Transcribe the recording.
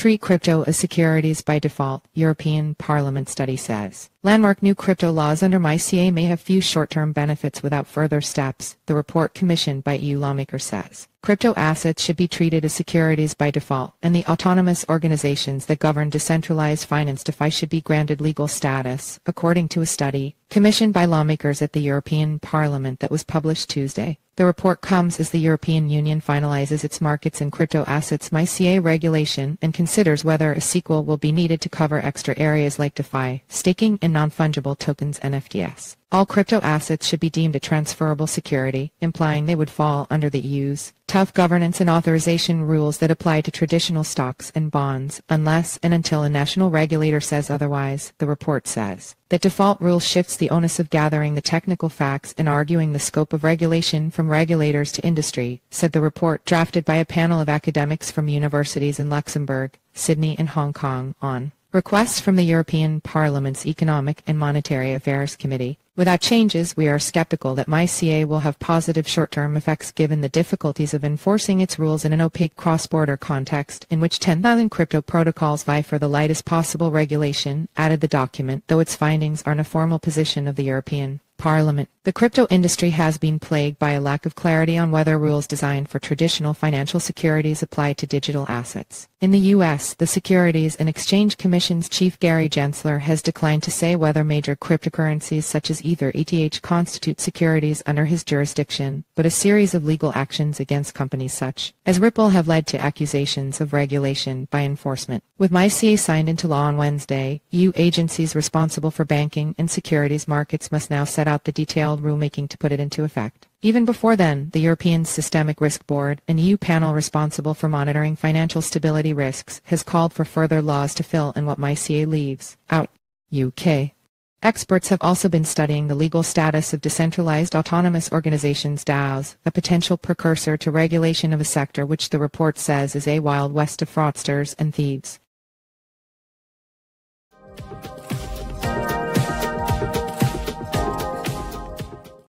treat crypto as securities by default, European Parliament study says. Landmark new crypto laws under MiCA may have few short-term benefits without further steps, the report commissioned by EU lawmakers says. Crypto assets should be treated as securities by default, and the autonomous organizations that govern decentralized finance DeFi should be granted legal status, according to a study commissioned by lawmakers at the European Parliament that was published Tuesday. The report comes as the European Union finalizes its markets and crypto assets MiCA regulation and considers whether a sequel will be needed to cover extra areas like DeFi, staking, and non-fungible tokens NFTs. All crypto assets should be deemed a transferable security, implying they would fall under the EU's tough governance and authorization rules that apply to traditional stocks and bonds, unless and until a national regulator says otherwise, the report says. The default rule shifts the onus of gathering the technical facts and arguing the scope of regulation from regulators to industry, said the report drafted by a panel of academics from universities in Luxembourg, Sydney and Hong Kong on Requests from the European Parliament's Economic and Monetary Affairs Committee. Without changes, we are skeptical that MiCA will have positive short-term effects given the difficulties of enforcing its rules in an opaque cross-border context in which 10,000 crypto protocols vie for the lightest possible regulation, added the document, though its findings are in a formal position of the European Parliament. The crypto industry has been plagued by a lack of clarity on whether rules designed for traditional financial securities apply to digital assets. In the U.S., the Securities and Exchange Commission's chief Gary Gensler has declined to say whether major cryptocurrencies such as Ether ETH constitute securities under his jurisdiction, but a series of legal actions against companies such as Ripple have led to accusations of regulation by enforcement. With MiCA signed into law on Wednesday, EU agencies responsible for banking and securities markets must now set out the detailed rulemaking to put it into effect. Even before then, the European Systemic Risk Board, an EU panel responsible for monitoring financial stability risks, has called for further laws to fill in what MiCA leaves out. UK. Experts have also been studying the legal status of decentralized autonomous organizations DAOs, a potential precursor to regulation of a sector which the report says is a wild west of fraudsters and thieves.